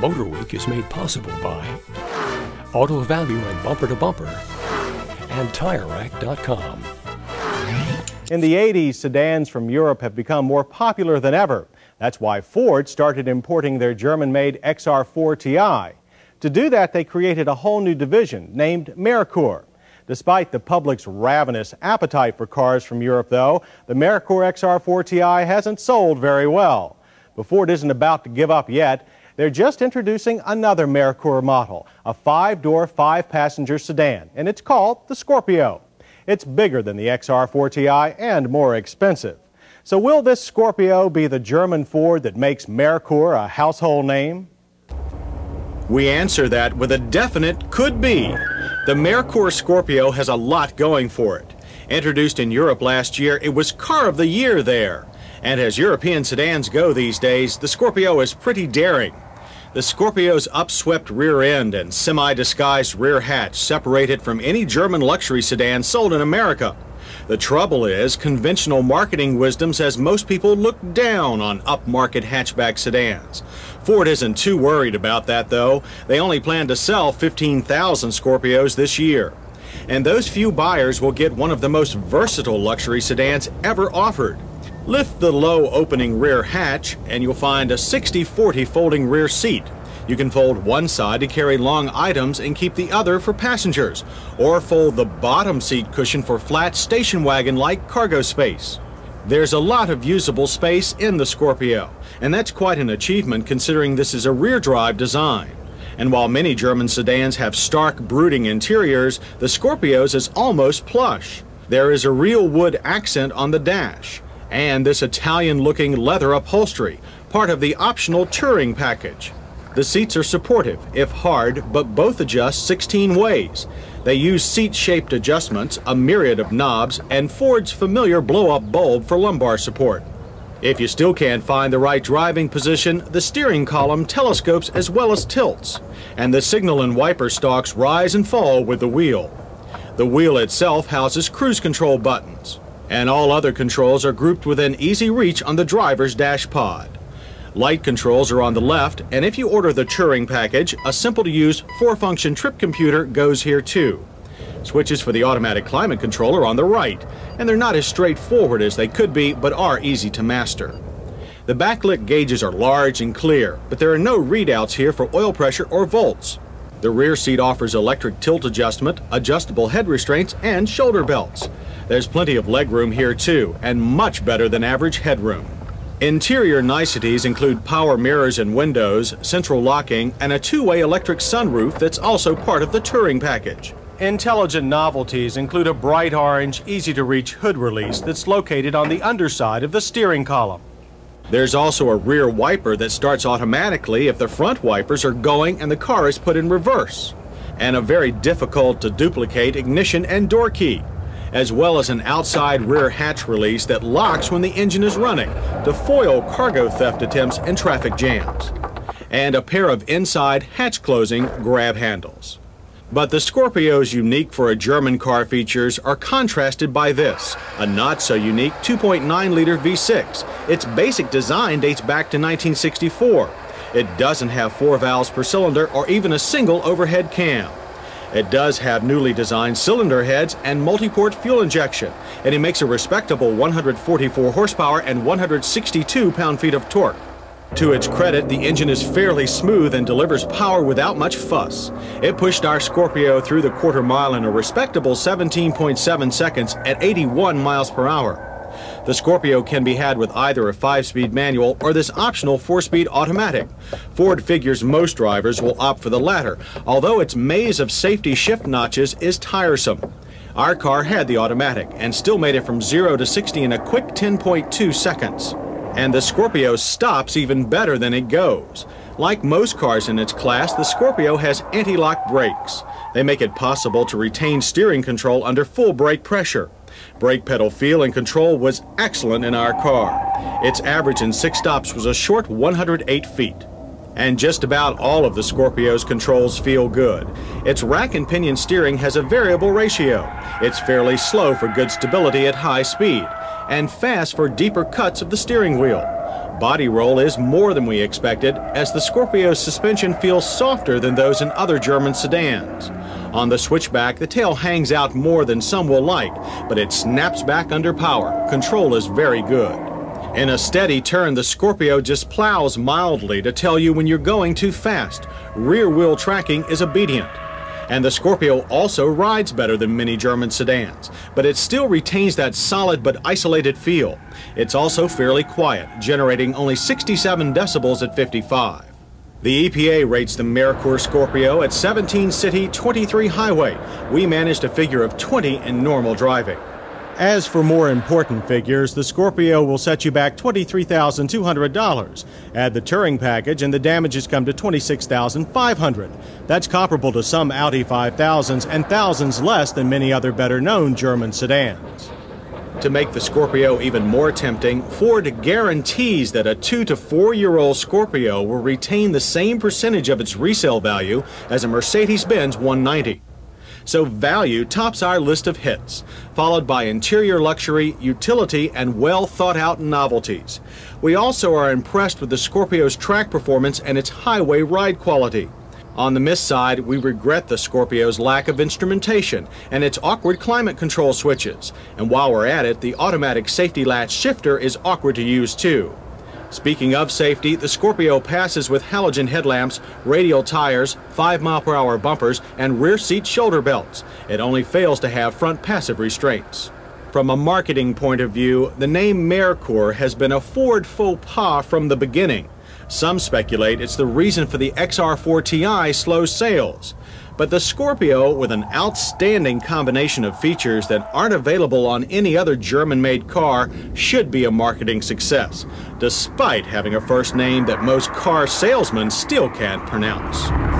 Motor Week is made possible by Auto Value and Bumper to Bumper and TireRack.com. In the 80s, sedans from Europe have become more popular than ever. That's why Ford started importing their German-made XR4 Ti. To do that, they created a whole new division named Merkur. Despite the public's ravenous appetite for cars from Europe, though, the Merkur XR4 Ti hasn't sold very well. But Ford isn't about to give up yet. They're just introducing another Merkur model, a five-door, five-passenger sedan, and it's called the Scorpio. It's bigger than the XR4 Ti and more expensive. So will this Scorpio be the German Ford that makes Merkur a household name? We answer that with a definite could be. The Merkur Scorpio has a lot going for it. Introduced in Europe last year, it was car of the year there. And as European sedans go these days, the Scorpio is pretty daring. The Scorpio's upswept rear end and semi-disguised rear hatch separate it from any German luxury sedan sold in America. The trouble is, conventional marketing wisdom says most people look down on upmarket hatchback sedans. Ford isn't too worried about that, though. They only plan to sell 15,000 Scorpios this year. And those few buyers will get one of the most versatile luxury sedans ever offered. Lift the low opening rear hatch and you'll find a 60-40 folding rear seat. You can fold one side to carry long items and keep the other for passengers, or fold the bottom seat cushion for flat station wagon-like cargo space. There's a lot of usable space in the Scorpio, and that's quite an achievement considering this is a rear drive design. And while many German sedans have stark, brooding interiors, the Scorpio's is almost plush. There is a real wood accent on the dash, and this Italian-looking leather upholstery, part of the optional touring package. The seats are supportive, if hard, but both adjust 16 ways. They use seat-shaped adjustments, a myriad of knobs, and Ford's familiar blow-up bulb for lumbar support. If you still can't find the right driving position, the steering column telescopes as well as tilts, and the signal and wiper stalks rise and fall with the wheel. The wheel itself houses cruise control buttons and all other controls are grouped within easy reach on the driver's dash pod. Light controls are on the left, and if you order the Touring package, a simple-to-use four-function trip computer goes here too. Switches for the automatic climate control are on the right, and they're not as straightforward as they could be, but are easy to master. The backlit gauges are large and clear, but there are no readouts here for oil pressure or volts. The rear seat offers electric tilt adjustment, adjustable head restraints, and shoulder belts. There's plenty of legroom here too, and much better than average headroom. Interior niceties include power mirrors and windows, central locking, and a two-way electric sunroof that's also part of the touring package. Intelligent novelties include a bright orange, easy-to-reach hood release that's located on the underside of the steering column. There's also a rear wiper that starts automatically if the front wipers are going and the car is put in reverse, and a very difficult to duplicate ignition and door key, as well as an outside rear hatch release that locks when the engine is running to foil cargo theft attempts and traffic jams, and a pair of inside hatch closing grab handles. But the Scorpio's unique for a German car features are contrasted by this, a not so unique 2.9 liter V6. Its basic design dates back to 1964. It doesn't have four valves per cylinder or even a single overhead cam. It does have newly designed cylinder heads and multi-port fuel injection, and it makes a respectable 144 horsepower and 162 pound-feet of torque. To its credit, the engine is fairly smooth and delivers power without much fuss. It pushed our Scorpio through the quarter mile in a respectable 17.7 seconds at 81 miles per hour. The Scorpio can be had with either a 5-speed manual or this optional 4-speed automatic. Ford figures most drivers will opt for the latter, although its maze of safety shift notches is tiresome. Our car had the automatic and still made it from 0 to 60 in a quick 10.2 seconds. And the Scorpio stops even better than it goes. Like most cars in its class, the Scorpio has anti-lock brakes. They make it possible to retain steering control under full brake pressure. Brake pedal feel and control was excellent in our car. Its average in six stops was a short 108 feet. And just about all of the Scorpio's controls feel good. Its rack and pinion steering has a variable ratio. It's fairly slow for good stability at high speed, and fast for deeper cuts of the steering wheel. body roll is more than we expected, as the Scorpio's suspension feels softer than those in other German sedans. On the switchback, the tail hangs out more than some will like, but it snaps back under power. Control is very good. In a steady turn, the Scorpio just plows mildly to tell you when you're going too fast. Rear wheel tracking is obedient. And the Scorpio also rides better than many German sedans, but it still retains that solid but isolated feel. It's also fairly quiet, generating only 67 decibels at 55. The EPA rates the Merkur Scorpio at 17 city, 23 highway. We managed a figure of 20 in normal driving. As for more important figures, the Scorpio will set you back $23,200. Add the touring package and the damages come to $26,500. That's comparable to some Audi 5000s and thousands less than many other better known German sedans. To make the Scorpio even more tempting, Ford guarantees that a two to four year old Scorpio will retain the same percentage of its resale value as a Mercedes Benz 190. So value tops our list of hits, followed by interior luxury, utility, and well thought out novelties. We also are impressed with the Scorpio's track performance and its highway ride quality. On the miss side, we regret the Scorpio's lack of instrumentation and its awkward climate control switches. And while we're at it, the automatic safety latch shifter is awkward to use too. Speaking of safety, the Scorpio passes with halogen headlamps, radial tires, 5 mile per hour bumpers, and rear seat shoulder belts. It only fails to have front passive restraints. From a marketing point of view, the name Merkur has been a Ford faux pas from the beginning. Some speculate it's the reason for the XR4 Ti slow sales. But the Scorpio, with an outstanding combination of features that aren't available on any other German made car, should be a marketing success, despite having a first name that most car salesmen still can't pronounce.